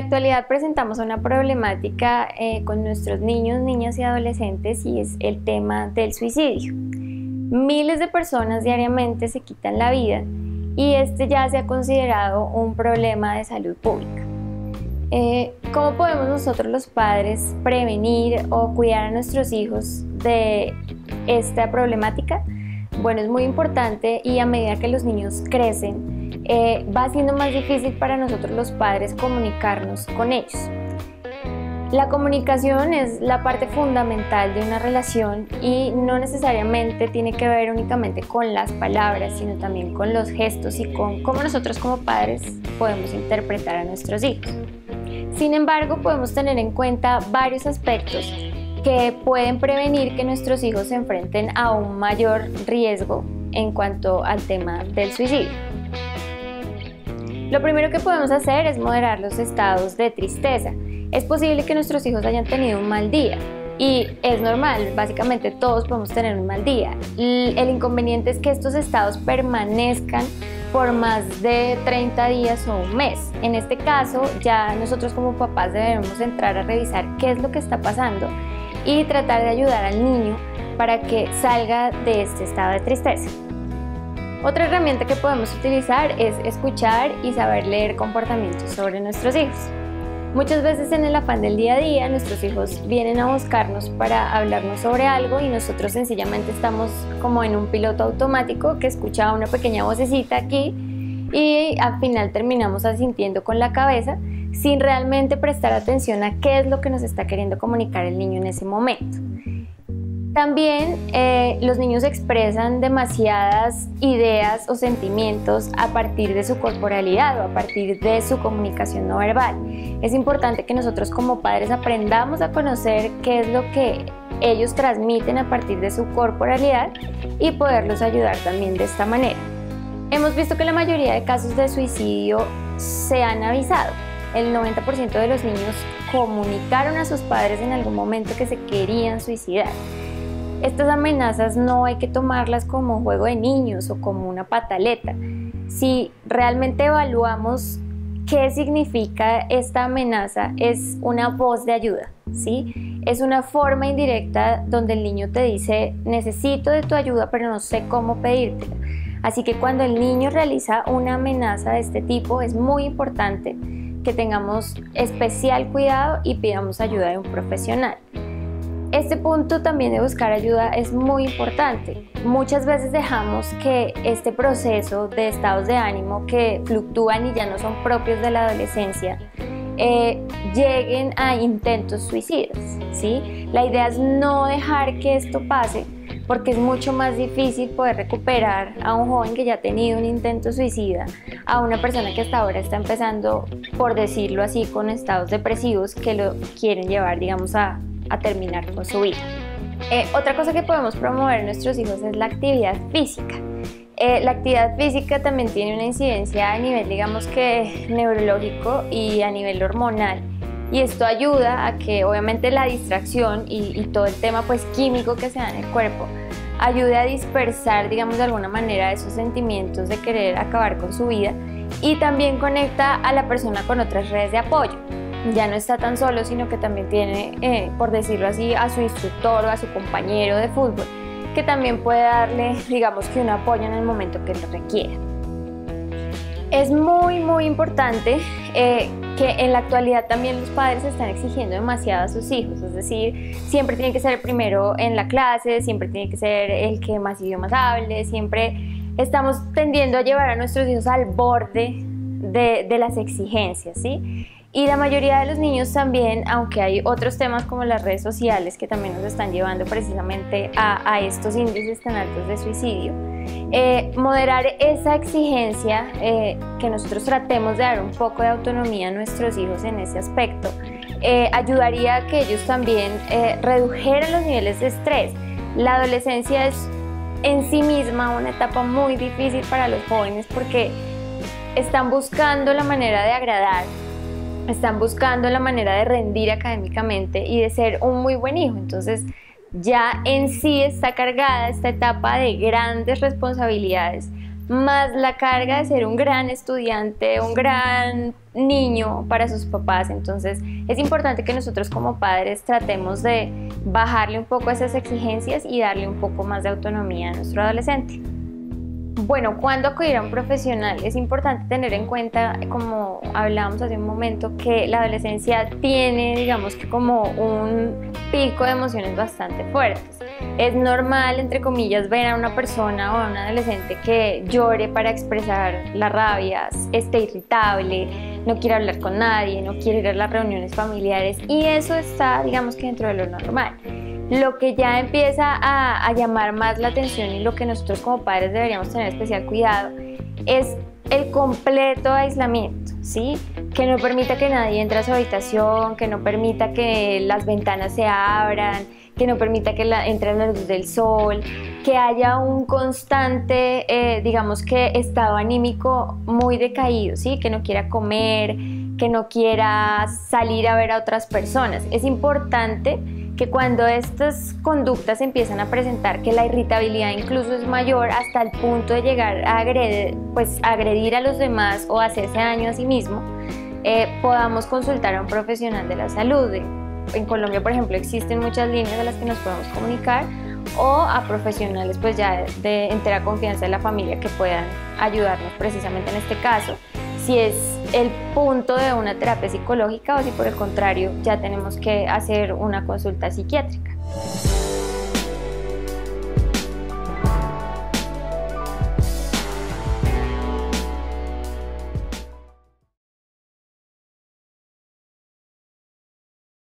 actualidad presentamos una problemática eh, con nuestros niños, niñas y adolescentes y es el tema del suicidio. Miles de personas diariamente se quitan la vida y este ya se ha considerado un problema de salud pública. Eh, ¿Cómo podemos nosotros los padres prevenir o cuidar a nuestros hijos de esta problemática? Bueno, es muy importante y a medida que los niños crecen, eh, va siendo más difícil para nosotros los padres comunicarnos con ellos. La comunicación es la parte fundamental de una relación y no necesariamente tiene que ver únicamente con las palabras, sino también con los gestos y con cómo nosotros como padres podemos interpretar a nuestros hijos. Sin embargo, podemos tener en cuenta varios aspectos que pueden prevenir que nuestros hijos se enfrenten a un mayor riesgo en cuanto al tema del suicidio. Lo primero que podemos hacer es moderar los estados de tristeza. Es posible que nuestros hijos hayan tenido un mal día y es normal, básicamente todos podemos tener un mal día. El inconveniente es que estos estados permanezcan por más de 30 días o un mes. En este caso, ya nosotros como papás debemos entrar a revisar qué es lo que está pasando y tratar de ayudar al niño para que salga de este estado de tristeza. Otra herramienta que podemos utilizar es escuchar y saber leer comportamientos sobre nuestros hijos. Muchas veces en el afán del día a día nuestros hijos vienen a buscarnos para hablarnos sobre algo y nosotros sencillamente estamos como en un piloto automático que escucha una pequeña vocecita aquí y al final terminamos asintiendo con la cabeza sin realmente prestar atención a qué es lo que nos está queriendo comunicar el niño en ese momento. También eh, los niños expresan demasiadas ideas o sentimientos a partir de su corporalidad o a partir de su comunicación no verbal. Es importante que nosotros como padres aprendamos a conocer qué es lo que ellos transmiten a partir de su corporalidad y poderlos ayudar también de esta manera. Hemos visto que la mayoría de casos de suicidio se han avisado. El 90% de los niños comunicaron a sus padres en algún momento que se querían suicidar. Estas amenazas no hay que tomarlas como un juego de niños o como una pataleta. Si realmente evaluamos qué significa esta amenaza, es una voz de ayuda, ¿sí? Es una forma indirecta donde el niño te dice, necesito de tu ayuda, pero no sé cómo pedírtela. Así que cuando el niño realiza una amenaza de este tipo, es muy importante que tengamos especial cuidado y pidamos ayuda de un profesional. Este punto también de buscar ayuda es muy importante. Muchas veces dejamos que este proceso de estados de ánimo que fluctúan y ya no son propios de la adolescencia eh, lleguen a intentos suicidas. ¿sí? La idea es no dejar que esto pase porque es mucho más difícil poder recuperar a un joven que ya ha tenido un intento suicida, a una persona que hasta ahora está empezando, por decirlo así, con estados depresivos que lo quieren llevar, digamos, a, a terminar con su vida. Eh, otra cosa que podemos promover en nuestros hijos es la actividad física. Eh, la actividad física también tiene una incidencia a nivel, digamos que neurológico y a nivel hormonal. Y esto ayuda a que obviamente la distracción y, y todo el tema pues químico que se da en el cuerpo ayude a dispersar, digamos de alguna manera, esos sentimientos de querer acabar con su vida y también conecta a la persona con otras redes de apoyo ya no está tan solo, sino que también tiene, eh, por decirlo así, a su instructor o a su compañero de fútbol, que también puede darle, digamos que un apoyo en el momento que lo requiera. Es muy, muy importante eh, que en la actualidad también los padres están exigiendo demasiado a sus hijos, es decir, siempre tiene que ser el primero en la clase, siempre tiene que ser el que más idiomas hable, siempre estamos tendiendo a llevar a nuestros hijos al borde de, de las exigencias, ¿sí? Y la mayoría de los niños también, aunque hay otros temas como las redes sociales que también nos están llevando precisamente a, estos índices tan altos de suicidio, eh, moderar esa exigencia, eh, que nosotros tratemos de dar un poco de autonomía a nuestros hijos en ese aspecto, eh, ayudaría a que ellos también redujeran los niveles de estrés. La adolescencia es en sí misma una etapa muy difícil para los jóvenes porque están buscando la manera de agradar están buscando la manera de rendir académicamente y de ser un muy buen hijo. Entonces, ya en sí está cargada esta etapa de grandes responsabilidades, más la carga de ser un gran estudiante, un gran niño para sus papás. Entonces es importante que nosotros como padres tratemos de bajarle un poco esas exigencias y darle un poco más de autonomía a nuestro adolescente. Bueno, cuando acudir a un profesional es importante tener en cuenta, como hablábamos hace un momento, que la adolescencia tiene, digamos que como un pico de emociones bastante fuertes. Es normal, entre comillas, ver a una persona o a un adolescente que llore para expresar las rabias, esté irritable, no quiere hablar con nadie, no quiere ir a las reuniones familiares y eso está, digamos que dentro de lo normal. Lo que ya empieza a, llamar más la atención y lo que nosotros como padres deberíamos tener especial cuidado es el completo aislamiento, ¿sí? Que no permita que nadie entre a su habitación, que no permita que las ventanas se abran, que no permita que la, entre la luz del sol, que haya un constante, eh, digamos que estado anímico muy decaído, ¿sí? Que no quiera comer, que no quiera salir a ver a otras personas. Es importante que cuando estas conductas empiezan a presentar que la irritabilidad incluso es mayor hasta el punto de llegar a agredir, pues, a los demás o hacerse daño a sí mismo, eh, podamos consultar a un profesional de la salud. En Colombia, por ejemplo, existen muchas líneas a las que nos podemos comunicar o a profesionales pues ya de entera confianza de la familia que puedan ayudarnos precisamente en este caso si es el punto de una terapia psicológica o si por el contrario ya tenemos que hacer una consulta psiquiátrica.